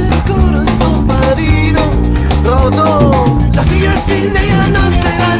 el corazón parido roto. La silla al fin de ya no serán.